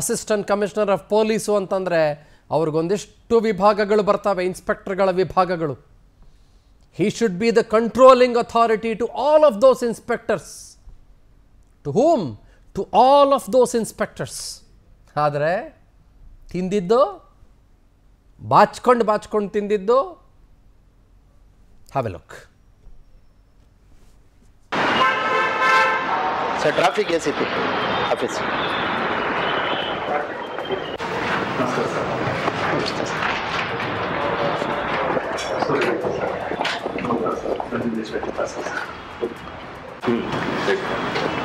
Assistant commissioner of police ಅಂತಂದರೆ ಅವ್ರಿಗೊಂದಿಷ್ಟು ವಿಭಾಗಗಳು ಬರ್ತವೆ, ಇನ್ಸ್ಪೆಕ್ಟರ್ಗಳ ವಿಭಾಗಗಳು. He should be the controlling authority to all of those inspectors to whom to all of those inspectors ಆದರೆ, ತಿಂದಿದ್ದು? ಬಾಚ್ಕೊಂಡು ಬಾಚ್ಕೊಂಡು ತಿಂದಿದ್ದು? Have a look sir traffic A C office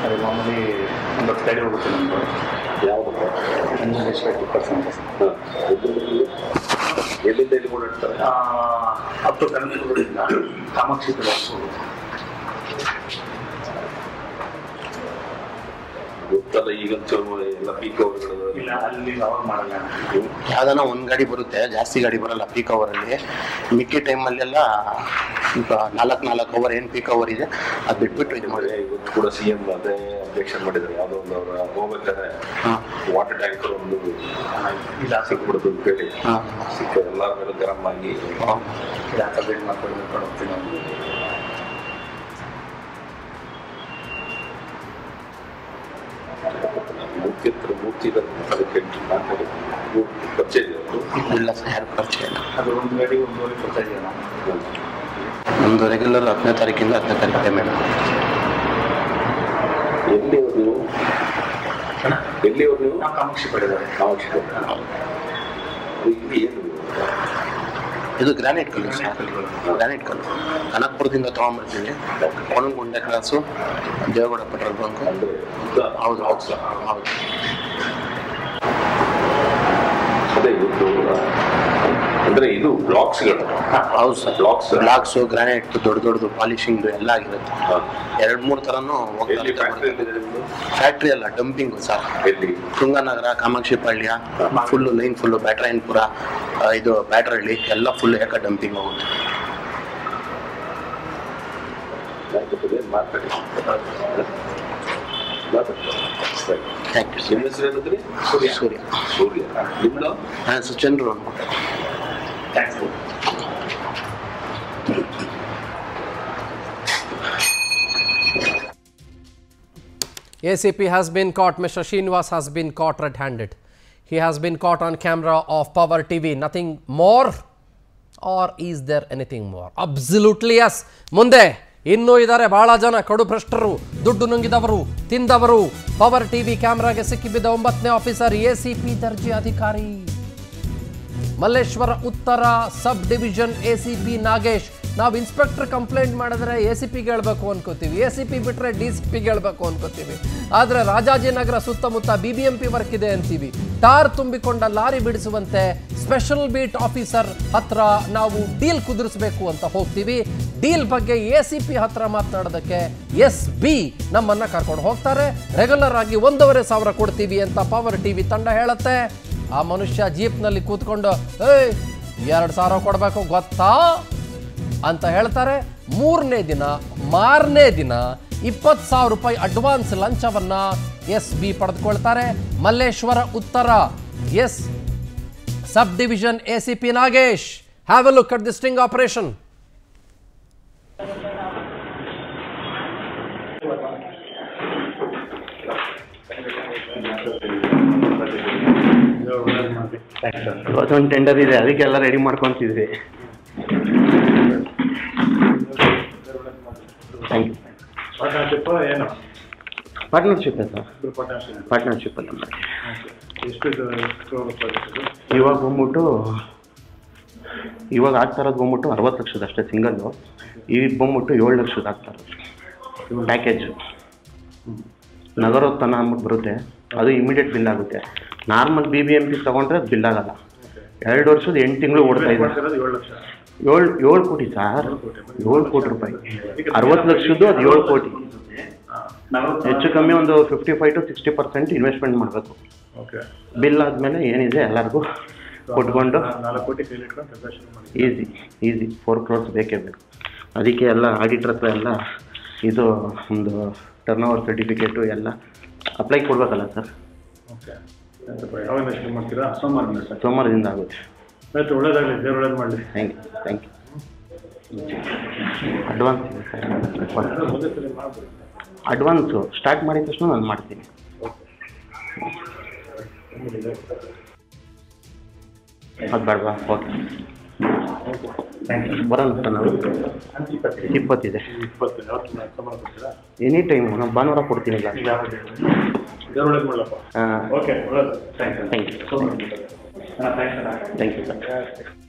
ಅದು ಮಾಮೂಲಿ ಒಂದು ಗಾಡಿ ಹೋಗುತ್ತೆ ನಮ್ಮದು ಯಾವುದು ಅಡ್ಮಿನಿಸ್ಟ್ರೇಟಿವ್ ಪರ್ಸನ್ ಎಲ್ಲಿಂದ ಎಲ್ಲಿ ಓಡಾಡ್ತಾರೆ ಅಪ್ ಟು ಕನಕಪುರದಿಂದ ಕಾಮಾಕ್ಷಿ ಕ್ರಾಸ್ ಗೊತ್ತಲ್ಲ ಈಗಂತೂ ಎಲ್ಲ ಪೀಕ್ ಅವರ್ಗಳು ಇಲ್ಲ ಅಲ್ಲಿ ಅವ್ರು ಮಾಡಲ್ಲ ಯಾವ್ದಾನ ಒಂದು ಗಾಡಿ ಬರುತ್ತೆ ಜಾಸ್ತಿ ಗಾಡಿ ಬರಲ್ಲ ಪೀಕ್ ಅವರಲ್ಲಿ ಮಿಕ್ಕಿ ಟೈಮಲ್ಲೆಲ್ಲ ಈಗ ನಾಲ್ಕು ನಾಲ್ಕು ಅವರ್ ಏನು ಪೀಕ್ ಅವರ್ ಇದೆ ಅದು ಬಿಟ್ಬಿಟ್ಟು ಇದು ಮಾಡಿ ಇವತ್ತು ಕೂಡ ಸಿ ಎಂ ಅದೇ ಅಬ್ಜೆಕ್ಷನ್ ಮಾಡಿದ್ರು. ಯಾವುದೋ ಒಂದು ಅವರ ಹೋಗ್ಬೇಕಾದ್ರೆ ಹಾಂ. ವಾಟರ್ ಟ್ಯಾಂಕರ್ ಒಂದು ಇಲ್ಲ. ಕೊಡೋದು ಅಂತ ಹೇಳಿ. ಹಾಂ. ಸಿಕ್ಕ ಎಲ್ಲ ಮೇಲೆ ಗರಂ ಆಗಿ. ಇಲ್ಲ ಕಂಪ್ಲೇಂಟ್ ಮಾಡ್ಕೊಂಡು ಹೋಗ್ತೀನಿ. ಹತ್ರ ಮೂರ್ತಿ ಅದಕ್ಕೆ ಪರಿಚಯ. ಇಲ್ಲ ಸರ್ ಯಾರು ಪರಿಚಯ ಇಲ್ಲ. ಅದು ಒಂದು ಗಾಡಿ ಒಂದೂವರೆ ಕೊಡ್ತಾ ಇದೆಯಾ ನಾವು ನಮ್ಮದು ರೆಗ್ಯುಲರ್ ಹತ್ತನೇ ತಾರೀಕಿಂದ ಹತ್ತನೇ ತಾರೀಕು ಪೇಮೆಂಟ್ ಎಲ್ಲಿ ಅವ್ರು ನೀವು? ಎಲ್ಲಿ ಅವ್ರು ನೀವು? ಕಾಮಾಕ್ಷಿ ಪಡೆದಾರೆ ಅವಶ್ಯಕ ಇಲ್ಲಿ ಏನು? ಇದು ಗ್ರಾನೈಟ್ ಕಲ್ಲು ಸರ್ ಗ್ರಾನೈಟ್ ಕಲ್ಲು ಕನಕ್ಪುರದಿಂದ ತೊಗೊಂಬರ್ತೀವಿ. Konanakunte cross Devegowda petrol bunk. ಹೌದು ಹೌದು ಸರ್. ಹೌದು. ಅದೇ ಅಂದ್ರೆ ಇದು ಬ್ಲಾಕ್ಸ್ಗಳು ಹೌದು ಸರ್. ಬ್ಲಾಕ್ಸ್ ಬ್ಲಾಕ್ಸ್ ಗ್ರಾನೈಟ್ ದೊಡ್ಡ ದೊಡ್ಡದು ಪಾಲಿಶಿಂಗ್ ಎಲ್ಲ ಆಗಿರುತ್ತೆ ಎರಡು ಮೂರು ತರನು ಫ್ಯಾಕ್ಟ್ರಿ ಅಲ್ಲ dumping sir. Tunganagar Tunganagar Kamakshi Palya full line full Byatarayanapura ಇದು ಬ್ಯಾಟ್ರಹಳ್ಳಿ ಎಲ್ಲ ಫುಲ್ ಏಕ ಡಂಪಿಂಗ್ ಹೋಗುತ್ತೆ? ನನ್ನ ಜೊತೆ ಮಾತಾಡಿ ಮಾತಾಡಿ ಸರಿ. ಥ್ಯಾಂಕ್ ಯು ನಿಮ್ಮ ಹೆಸರು ಏನಂದ್ರಿ ಸೂರ್ಯ. ಸೂರ್ಯ. ಸೂರ್ಯ. ನಿಮ್ದು ಹಾಂ ಸರ್ ಚಂದ್ರು. ಅಂದ್ಬಿಟ್ಟು thanks ACP has been caught, Mr. Srinivas has been caught red handed. He has been caught on camera of Power TV. Nothing more? Or is there anything more? Absolutely yes. ಮುಂದೆ ಇನ್ನೂ ಇದ್ದಾರೆ ಬಹಳ ಜನ ಕಡು ಭ್ರಷ್ಟರು ದುಡ್ಡು ನುಂಗಿದವರು ತಿಂದವರು power TV ಕ್ಯಾಮ್ರಾಗೆ ಸಿಕ್ಕಿಬಿದ್ದ ಒಂಬತ್ತನೇ C P ದರ್ಜೆ ಅಧಿಕಾರಿ ಮಲ್ಲೇಶ್ವರ ಉತ್ತರ sub division A C P Nagesh. ನಾವು ಇನ್ಸ್ಪೆಕ್ಟರ್ ಕಂಪ್ಲೇಂಟ್ ಮಾಡಿದ್ರೆ ಎ ಸಿ ಪಿ ಹೇಳ್ಬೇಕು ಅನ್ಕೋತೀವಿ. ಎ ಸಿ ಪಿ ಬಿಟ್ಟರೆ ಡಿ ಸಿ ಪಿ ಹೇಳ್ಬೇಕು ಅನ್ಕೋತೀವಿ. ಆದರೆ ರಾಜಾಜಿನಗರ ಸುತ್ತಮುತ್ತ B B M P work ಇದೆ ಅಂತೀವಿ. ಟಾರ್ ತುಂಬಿಕೊಂಡ ಲಾರಿ ಬಿಡಿಸುವಂತೆ ಸ್ಪೆಷಲ್ ಬೀಟ್ ಆಫೀಸರ್ ಹತ್ರ ನಾವು ಡೀಲ್ ಕುದುರಿಸಬೇಕು ಅಂತ ಹೋಗ್ತೀವಿ. ಡೀಲ್ ಬಗ್ಗೆ ಎ ಸಿ ಪಿ ಹತ್ರ ಮಾತನಾಡೋದಕ್ಕೆ ಎಸ್ ಬಿ ನಮ್ಮನ್ನು ಕರ್ಕೊಂಡು ಹೋಗ್ತಾರೆ. ರೆಗ್ಯುಲರ್ ಆಗಿ ಒಂದೂವರೆ ಸಾವಿರ ಕೊಡ್ತೀವಿ ಅಂತ ಪವರ್ ಟಿವಿ ತಂಡ ಹೇಳುತ್ತೆ. ಆ ಮನುಷ್ಯ ಜೀಪ್ನಲ್ಲಿ ಕೂತ್ಕೊಂಡು, ಏಯ್, ಎರಡು ಸಾವಿರ ಕೊಡಬೇಕು, ಗೊತ್ತಾ? ಅಂತ ಹೇಳ್ತಾರೆ. ಮೂರನೇ ದಿನ, ಮಾರನೇ ದಿನ, ಇಪ್ಪತ್ತು ಸಾವಿರ ರೂಪಾಯಿ ಅಡ್ವಾನ್ಸ್ ಲಂಚವನ್ನ ಎಸ್ ಬಿ ಪಡೆದುಕೊಳ್ತಾರೆ. ಮಲ್ಲೇಶ್ವರ ಉತ್ತರ. S sub division A C P Nagesh. Have a look at the sting operation ಇವತ್ತೊಂದು ಟೆಂಡರ್ ಇದೆ ಅದಕ್ಕೆಲ್ಲ ರೆಡಿ ಮಾಡ್ಕೊತಿದ್ವಿ. ಥ್ಯಾಂಕ್ ಯು ಪಾರ್ಟ್ನರ್ಶಿಪ್ ಏನು? Partnership sir? ಪಾರ್ಟ್ನರ್ಶಿಪ್ ಇವಾಗ ಬಂದ್ಬಿಟ್ಟು ಇವಾಗ ಆಗ್ತಾ ಇರೋದು ಬಂದ್ಬಿಟ್ಟು ಅರವತ್ತು ಲಕ್ಷದ ಅಷ್ಟೇ ಸಿಂಗಲ್ಲು ಈಗ ಬಂದ್ಬಿಟ್ಟು ಏಳು ಲಕ್ಷದ ಆಗ್ತಾ ಇರೋದು ಪ್ಯಾಕೇಜು ನಗರೋತ್ಥಾನ ಅಂದ್ಬಿಟ್ಟು ಬರುತ್ತೆ. ಅದು ಇಮಿಡಿಯೇಟ್ ಬಿಲ್ ಆಗುತ್ತೆ. Normal B B M P ತೊಗೊಂಡ್ರೆ ಅದು ಬಿಲ್ ಆಗಲ್ಲ. ಎರಡು ವರ್ಷದ ಎಂಟು ತಿಂಗಳು ಓಡ್ತಾ ಇದೆ. ಏಳು ಏಳು ಕೋಟಿ ಸರ್. ಏಳು ಕೋಟಿ ರೂಪಾಯಿ. ಅರವತ್ತು ಲಕ್ಷದ್ದು ಅದು ಏಳು ಕೋಟಿ. ಹೆಚ್ಚು ಕಮ್ಮಿ ಒಂದು fifty five to sixty percent investment ಮಾಡಬೇಕು ಬಿಲ್ ಆದಮೇಲೆ ಏನಿದೆ ಎಲ್ಲರಿಗೂ ಕೊಟ್ಕೊಂಡು ಈಸಿ ಈಸಿ ಫೋರ್ ಕ್ರೋರ್ಸ್ ಬೇಕೇ ಬೇಕು. ಅದಕ್ಕೆ ಎಲ್ಲ ಆಡಿಟ್ರ್ ಹತ್ರ ಎಲ್ಲ ಇದು ಒಂದು ಟರ್ನ್ ಓವರ್ ಸರ್ಟಿಫಿಕೇಟು ಎಲ್ಲ ಅಪ್ಲೈ ಕೊಡಬೇಕಲ್ಲ ಸರ್ ಯಾವಾಗ ನೆಕ್ಸ್ಟ್ ಮಾಡ್ತೀರಾ? ಸೋಮವಾರ ಸರ್ ಸೋಮವಾರದಿಂದ ಆಗುತ್ತೆ. ಆಯ್ತು ಒಳ್ಳೇದಾಗಲಿ ದೇವ್ರು ಒಳ್ಳೇದು ಮಾಡಲಿ. Thank you thank you advance ಇದೆ ಸರ್. ಅಡ್ವಾನ್ಸು ಸ್ಟಾರ್ಟ್ ಮಾಡಿದ ತಕ್ಷಣ ನಾನು ಮಾಡ್ತೀನಿ. ಅದು ಬೇಡವಾ? ಓಕೆ ಬರೋಣ ಸರ್ ನಾವು. ಇಪ್ಪತ್ತಿದೆ. ಎನಿ ಟೈಮು ನಾನು ಭಾನುವಾರ ಕೊಡ್ತೀನಿ ಇಲ್ಲ ಒಳ್ಳೇದು ಮಾಡಲಪ್ಪ. ಓಕೆ ಒಳ್ಳೇದು. Thank you thank you so much thanks thank you sir